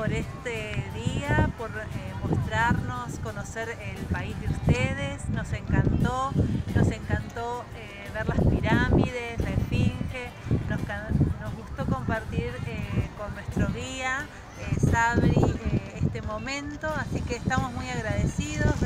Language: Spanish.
por este día, por eh, mostrarnos, conocer el país de ustedes. Nos encantó, nos encantó eh, ver las pirámides, la Esfinge. Nos, gustó compartir eh, con nuestro guía, Sabri, este momento. Así que estamos muy agradecidos.